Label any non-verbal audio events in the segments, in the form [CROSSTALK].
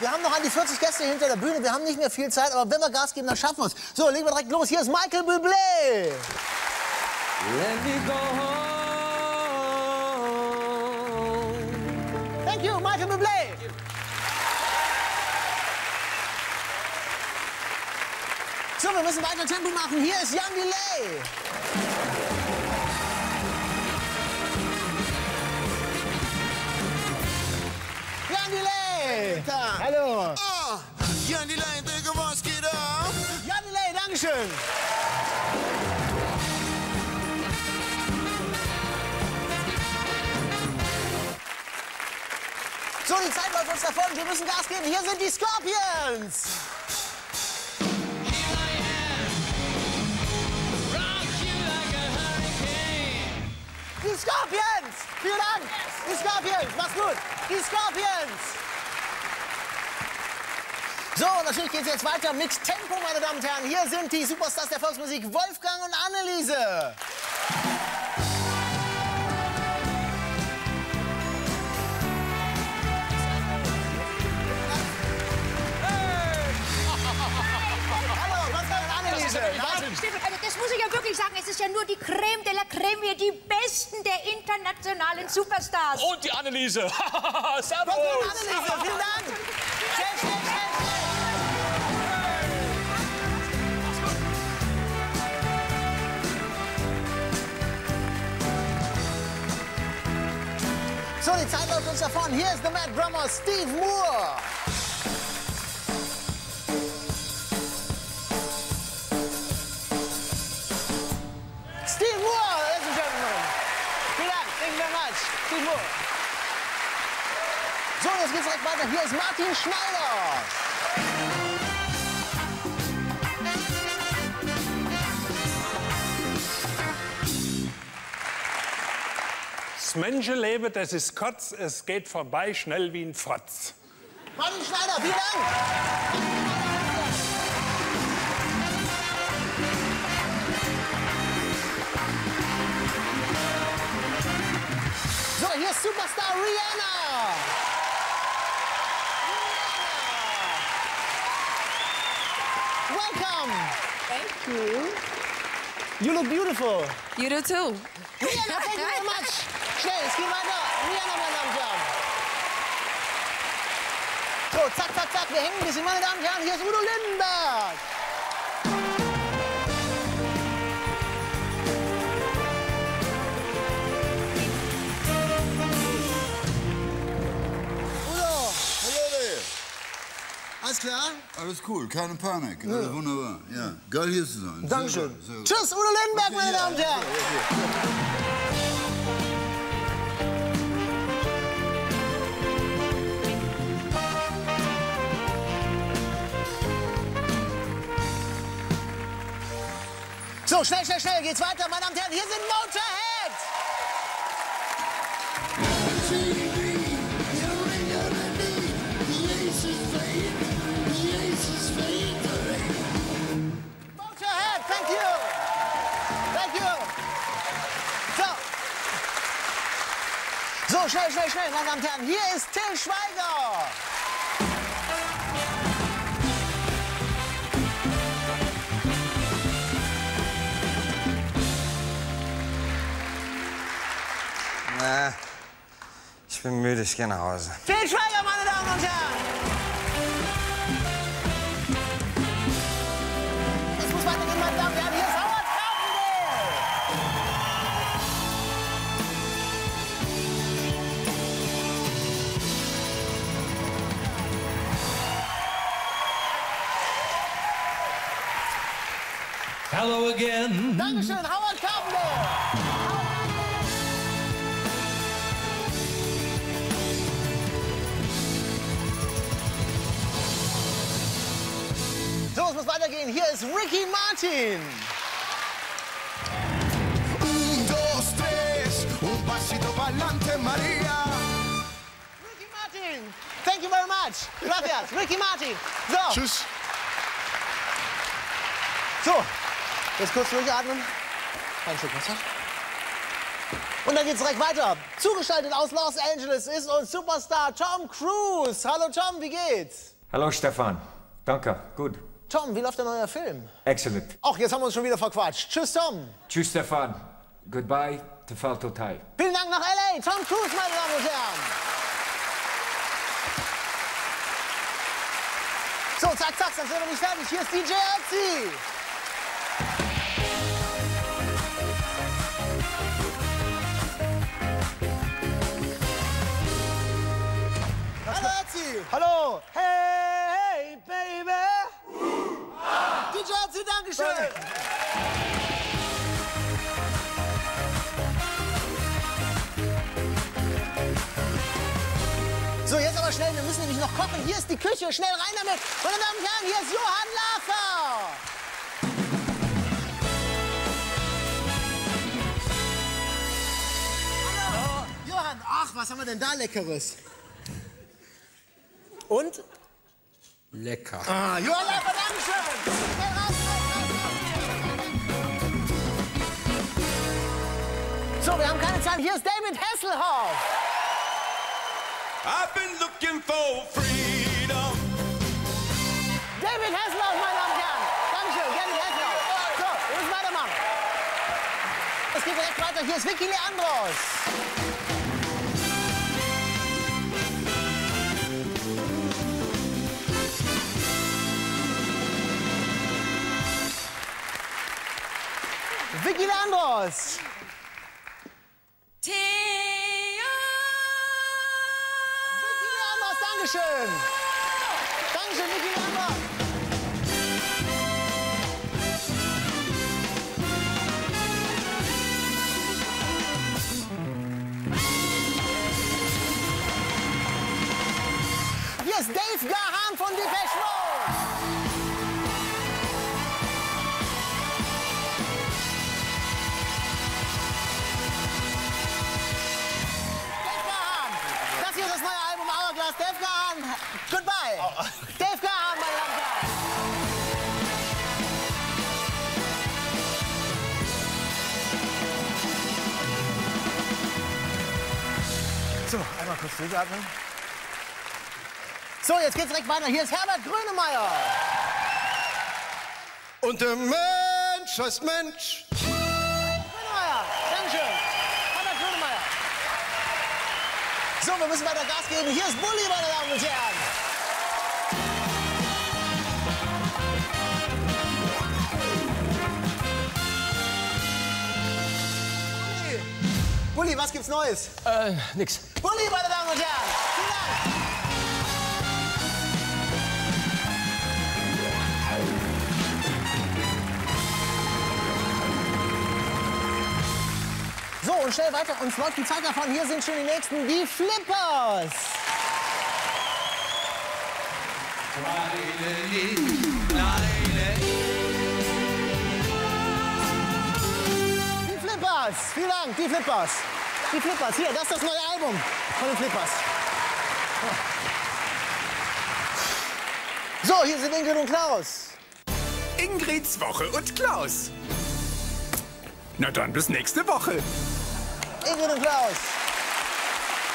Wir haben noch an die 40 Gäste hinter der Bühne. Wir haben nicht mehr viel Zeit, aber wenn wir Gas geben, dann schaffen wir es. So, legen wir direkt los. Hier ist Michael Bublé. Let me go home. Thank you, Michael Bublé. So, wir müssen weiter Tempo machen. Hier ist Jan Delay. Jan Delay. Hallo. Ah, Jan Delay, denke, was geht ab? Jan Delay, Dankeschön. So, die Zeit läuft uns davon. Wir müssen Gas geben. Hier sind die Scorpions. Die Scorpions! Vielen Dank! Die Scorpions, mach's gut! Die Scorpions! So, natürlich geht's jetzt weiter mit Tempo, meine Damen und Herren. Hier sind die Superstars der Volksmusik, Wolfgang und Anneliese. Hallo, Wolfgang und Anneliese. Na? Stefan, also das muss ich ja wirklich sagen, es ist ja nur die Creme de la Creme, hier, die Besten der internationalen Superstars. Und die Anneliese. [LAUGHS] Wolfgang und Servus. Anneliese, vielen Dank. So, läuft uns davon. Hier ist der Mad Drummer Steve Moore. Steve Moore, ladies and gentlemen. Dank, thank you very much. Steve Moore. So, jetzt geht's direkt weiter. Hier ist Martin Schneider. Das Menschenleben, das ist kurz, es geht vorbei, schnell wie ein Fotz. Martin Schneider, vielen Dank. So, hier ist Superstar Rihanna. Welcome. Thank you. You look beautiful. You do too. Rihanna, thank you very much. Schnell, es geht weiter. Rihanna, meine Damen und Herren. So, zack, zack, zack, wir hängen ein bisschen. Meine Damen und Herren, hier ist Udo Lindenberg. Udo, Alles klar? Alles cool, keine Panik. Alles wunderbar. Ja, geil hier zu sein. Dankeschön. Sehr sehr. Tschüss, Udo Lindenberg, meine Damen und Herren. So, schnell, schnell, schnell geht's weiter, meine Damen und Herren. Hier sind Motorhead. Motorhead, thank you. Thank you. So. So, schnell, schnell, schnell, meine Damen und Herren. Hier ist Till Schweiger. Ich bin müde, ich gehe nach Hause. Till Schweiger, meine Damen und Herren. Es muss weitergehen, meine Damen und Herren. Hier ist Howard Carpendale. Hello again. Dankeschön, Howard weitergehen. Hier ist Ricky Martin. Un, dos, tres, un pasito pa'lante, María. Ricky Martin. Thank you very much. Gracias. Ricky Martin. So. Tschüss. So. Jetzt kurz durchatmen. Ein Stück Wasser. Und dann geht's direkt weiter. Zugeschaltet aus Los Angeles ist uns Superstar Tom Cruise. Hallo Tom, wie geht's? Hallo Stefan. Danke, gut. Tom, wie läuft der neue Film? Excellent. Ach, jetzt haben wir uns schon wieder verquatscht. Tschüss, Tom. Tschüss Stefan. Goodbye, TV Total. Vielen Dank nach L.A. Tom Cruise, meine Damen und Herren. So, zack, zack, dann sind wir nicht fertig. Hier ist DJ Ötzi. Hallo Ötzi. Hallo. Hey, baby. Dankeschön. So, jetzt aber schnell, wir müssen nämlich noch kochen. Hier ist die Küche, schnell rein damit. Meine Damen und Herren, hier ist Johann Lafer. Hallo. Johann, ach, was haben wir denn da Leckeres? Und? Lecker. Ah, Johann Lafer, Dankeschön. Schnell So, wir haben keine Zeit. Hier ist David Hasselhoff. I've been looking for freedom. David Hasselhoff, meine Damen und Herren. Dankeschön, David Hasselhoff. So, wir müssen weitermachen. Es geht direkt weiter. Hier ist Vicky Leandros. Vicky Leandros. Dankeschön. Dankeschön, Vicky Leandros. Hier ist Dave Gahan von Depeche Mode. Hourglass. Dave Gahan, goodbye. Dave Gahan, meine Damen und Herren. So, einmal kurz durchatmen. So, jetzt geht's direkt weiter. Hier ist Herbert Grönemeyer. Und der Mensch heißt Mensch. So, wir müssen weiter Gas geben. Hier ist Bulli, meine Damen und Herren. Bulli. Bulli, was gibt's Neues? Äh, nix. Bulli, meine Damen und Herren. Vielen Dank. Und schnell weiter. Uns läuft die Zeit davon. Hier sind schon die nächsten, die Flippers. Die Flippers. Vielen Dank, die Flippers. Die Flippers. Hier, das ist das neue Album von den Flippers. So, hier sind Ingrid und Klaus. Ingrids Woche und Klaus. Na dann bis nächste Woche. Ingrid und Klaus.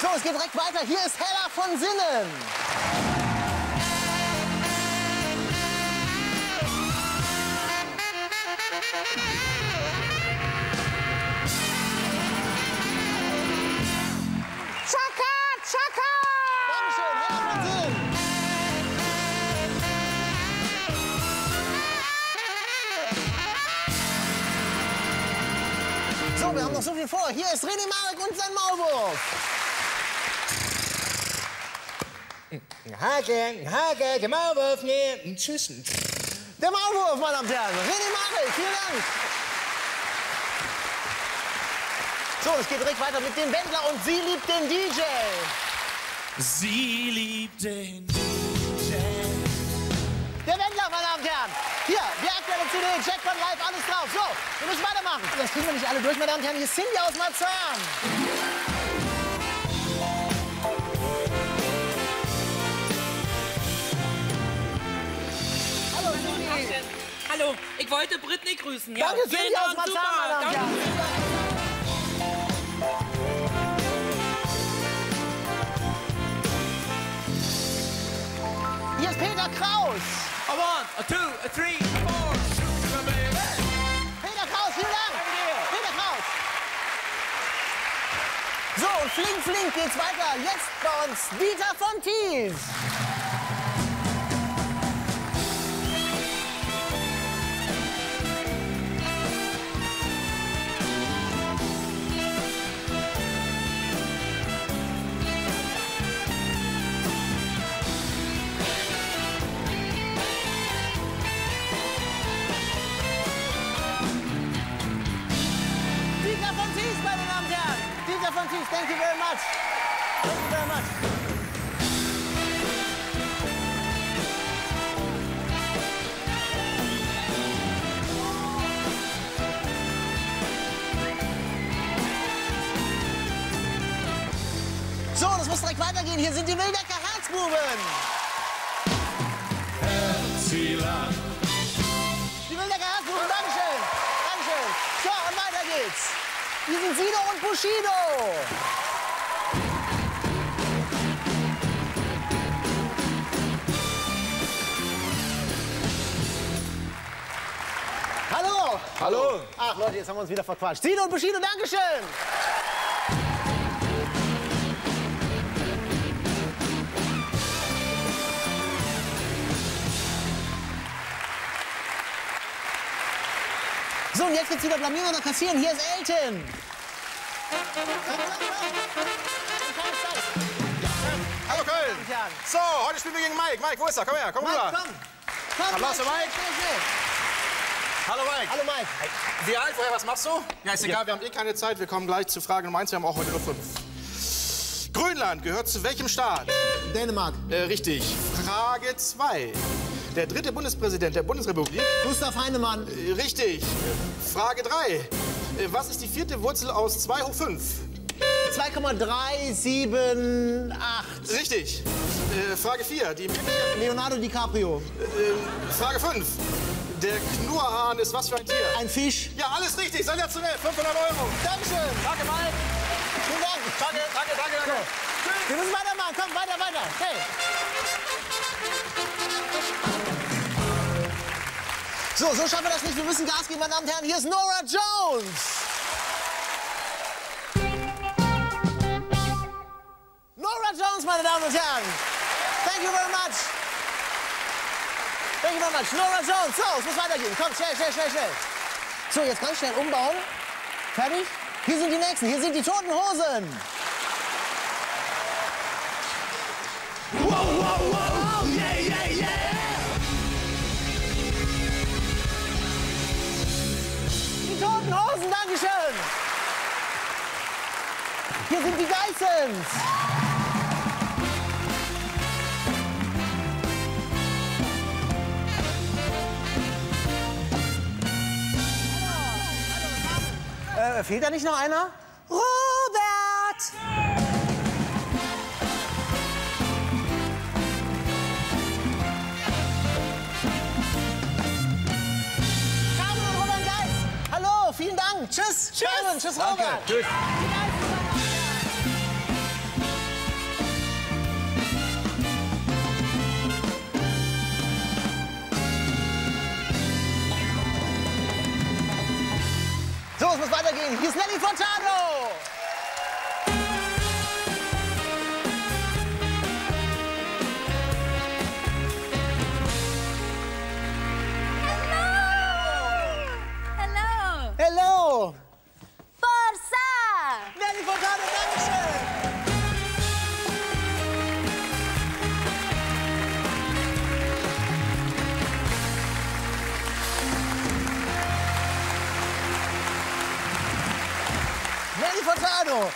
So, es geht direkt weiter. Hier ist Hella von Sinnen. Chaka, noch so viel vor. Hier ist René Marek und sein Maulwurf. Hake, Hake, der Maulwurf, nee, tschüss. Der Maulwurf, meine Damen und Herren. René Marek, vielen Dank. So, es geht direkt weiter mit dem Wendler und sie liebt den DJ. Sie liebt den Der Hier, wir aktuelle CD, Jackpot Live, alles drauf. So, wir müssen weitermachen. Das kriegen wir nicht alle durch, meine Damen und Herren. Hier ist Cindy aus Marzahn. Hallo, Cindy. Hallo, ich wollte Britney grüßen. Ja, Danke, Cindy aus Marzahn, meine Damen und Herren. Hier ist Peter Kraus. A two, a three, a four. Peter Kraus, vielen Dank. Peter Kraus. So, und flink, flink geht's weiter. Jetzt bei uns Dieter von Thies. Von Thies, thank you very much. Thank you very much. So, das muss direkt weitergehen. Hier sind die Wildecker Herzbuben. Hier sind Sido und Bushido. Hallo. Hallo. Ach Leute, jetzt haben wir uns wieder verquatscht. Sido und Bushido, Dankeschön. So, und jetzt gibt's wieder Blamieren oder Kassieren. Hier ist Elton. Hallo Köln. So, heute spielen wir gegen Mike. Mike, wo ist er? Komm her, komm Mike, rüber. komm. Komm, Applaus für Mike. Hallo Mike. Hallo Mike. Wie alt, woher, was machst du? Ja, ist egal, wir haben eh keine Zeit. Wir kommen gleich zu Frage Nummer eins. Wir haben auch heute nur fünf. Grönland gehört zu welchem Staat? Dänemark. Äh, richtig. Frage 2. Der dritte Bundespräsident der Bundesrepublik? Gustav Heinemann. Äh, richtig. Frage 3. Äh, was ist die vierte Wurzel aus 2 hoch 5? 2,378. Richtig. Äh, Frage 4. Die Leonardo DiCaprio. äh, Frage 5. Der Knurrhahn ist was für ein Tier? Ein Fisch. Ja, alles richtig. Sensationell. 500 Euro. Dankeschön. Danke, Mike. Vielen Dank. Danke, danke, danke, danke. Wir müssen weitermachen. Komm, weiter, weiter. Hey. So, so schaffen wir das nicht. Wir müssen Gas geben, meine Damen und Herren. Hier ist Nora Jones. Nora Jones, meine Damen und Herren. Thank you very much. Thank you very much. Nora Jones. So, es muss weitergehen. Komm, schnell, schnell, schnell, schnell. So, jetzt ganz schnell umbauen. Fertig? Hier sind die Nächsten. Hier sind die Toten Hosen. Die Toten Hosen, Dankeschön. Hier sind die Geissens. Äh, fehlt da nicht noch einer? Robert! Tschüss. Tschüss. Carmen, tschüss, Robert. Tschüss. So, es muss weitergehen. Hier ist Nelly Furtado. Furtado.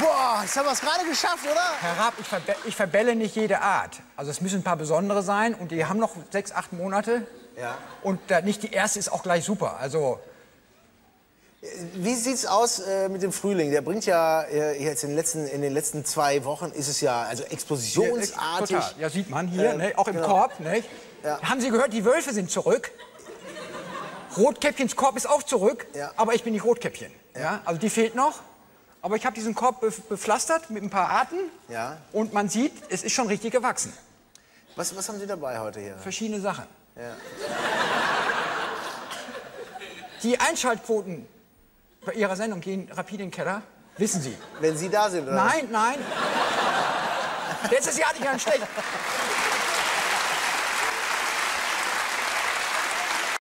Boah, jetzt haben wir es gerade geschafft, oder? Herr Raab, ich, verbe ich verbelle nicht jede Art. Also es müssen ein paar besondere sein und die haben noch sechs, acht Monate. Ja. Und nicht die erste ist auch gleich super. Also Wie sieht's aus äh, mit dem Frühling? Der bringt ja äh, jetzt in den, letzten, in den letzten zwei Wochen ist es ja also explosionsartig. Total. Ja, sieht man hier, Ähm, ne? auch im genau. Korb. Ne? Ja. Haben Sie gehört, die Wölfe sind zurück? Rotkäppchens Korb ist auch zurück, Ja. aber ich bin nicht Rotkäppchen. Ja. Also die fehlt noch. Aber ich habe diesen Korb bepflastert mit ein paar Arten Ja. und man sieht, es ist schon richtig gewachsen. Was, was haben Sie dabei heute hier? Verschiedene Sachen. Ja. Die Einschaltquoten bei Ihrer Sendung gehen rapide in den Keller. Wissen Sie? Wenn Sie da sind, oder? Nein, nein. Letztes Jahr hatte ich einen schlecht.